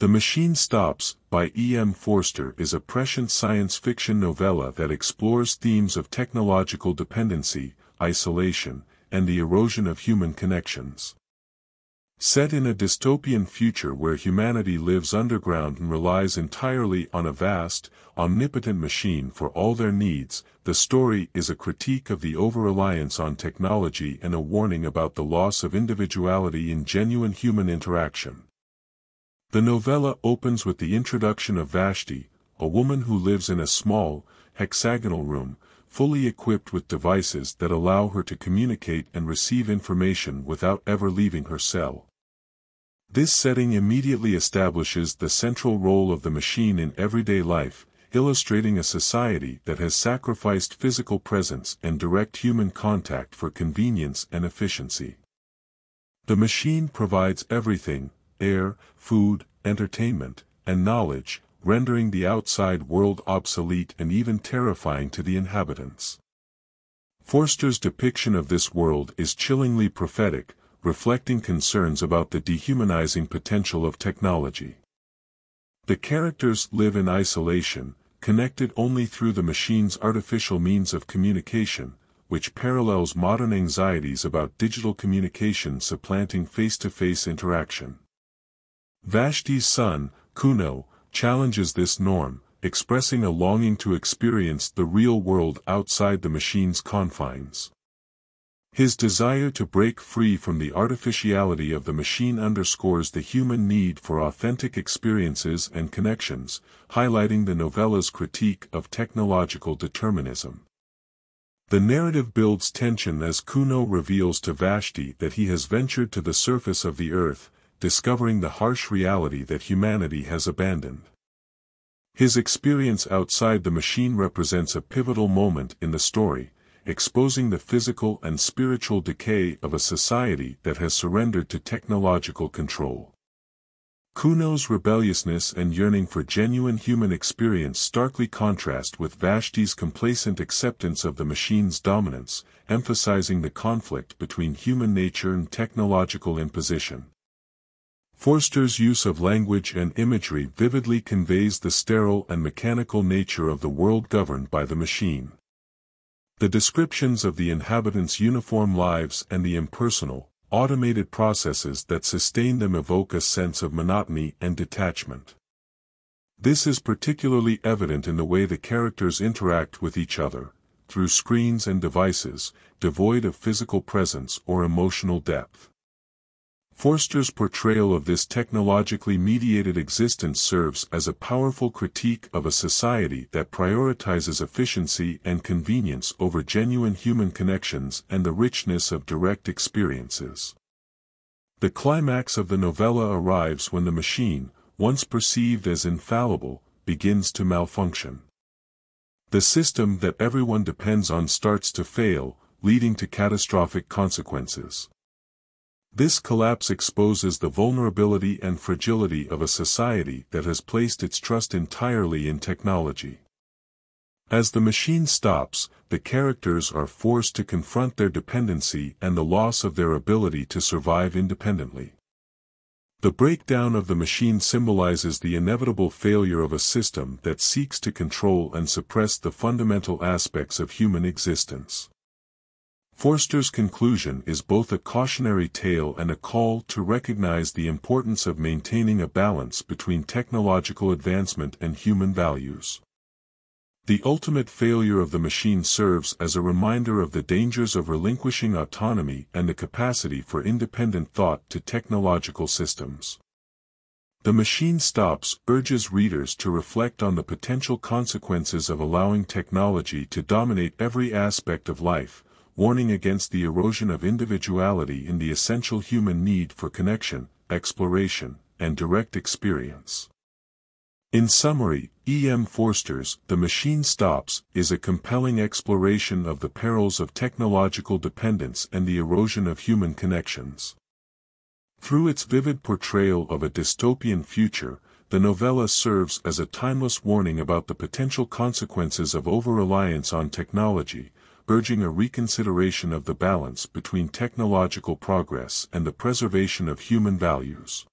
The Machine Stops, by E. M. Forster is a prescient science fiction novella that explores themes of technological dependency, isolation, and the erosion of human connections. Set in a dystopian future where humanity lives underground and relies entirely on a vast, omnipotent machine for all their needs, the story is a critique of the over-reliance on technology and a warning about the loss of individuality in genuine human interaction. The novella opens with the introduction of Vashti, a woman who lives in a small, hexagonal room, fully equipped with devices that allow her to communicate and receive information without ever leaving her cell. This setting immediately establishes the central role of the machine in everyday life, illustrating a society that has sacrificed physical presence and direct human contact for convenience and efficiency. The machine provides everything, air, food, entertainment, and knowledge, rendering the outside world obsolete and even terrifying to the inhabitants. Forster's depiction of this world is chillingly prophetic, reflecting concerns about the dehumanizing potential of technology. The characters live in isolation, connected only through the machine's artificial means of communication, which parallels modern anxieties about digital communication supplanting face-to-face -face interaction. Vashti's son, Kuno, challenges this norm, expressing a longing to experience the real world outside the machine's confines. His desire to break free from the artificiality of the machine underscores the human need for authentic experiences and connections, highlighting the novella's critique of technological determinism. The narrative builds tension as Kuno reveals to Vashti that he has ventured to the surface of the earth, discovering the harsh reality that humanity has abandoned. His experience outside the machine represents a pivotal moment in the story, exposing the physical and spiritual decay of a society that has surrendered to technological control. Kuno's rebelliousness and yearning for genuine human experience starkly contrast with Vashti's complacent acceptance of the machine's dominance, emphasizing the conflict between human nature and technological imposition. Forster's use of language and imagery vividly conveys the sterile and mechanical nature of the world governed by the machine. The descriptions of the inhabitants' uniform lives and the impersonal, automated processes that sustain them evoke a sense of monotony and detachment. This is particularly evident in the way the characters interact with each other, through screens and devices, devoid of physical presence or emotional depth. Forster's portrayal of this technologically mediated existence serves as a powerful critique of a society that prioritizes efficiency and convenience over genuine human connections and the richness of direct experiences. The climax of the novella arrives when the machine, once perceived as infallible, begins to malfunction. The system that everyone depends on starts to fail, leading to catastrophic consequences. This collapse exposes the vulnerability and fragility of a society that has placed its trust entirely in technology. As the machine stops, the characters are forced to confront their dependency and the loss of their ability to survive independently. The breakdown of the machine symbolizes the inevitable failure of a system that seeks to control and suppress the fundamental aspects of human existence. Forster's conclusion is both a cautionary tale and a call to recognize the importance of maintaining a balance between technological advancement and human values. The ultimate failure of the machine serves as a reminder of the dangers of relinquishing autonomy and the capacity for independent thought to technological systems. The Machine Stops urges readers to reflect on the potential consequences of allowing technology to dominate every aspect of life, warning against the erosion of individuality in the essential human need for connection, exploration, and direct experience. In summary, E. M. Forster's The Machine Stops is a compelling exploration of the perils of technological dependence and the erosion of human connections. Through its vivid portrayal of a dystopian future, the novella serves as a timeless warning about the potential consequences of over-reliance on technology, urging a reconsideration of the balance between technological progress and the preservation of human values.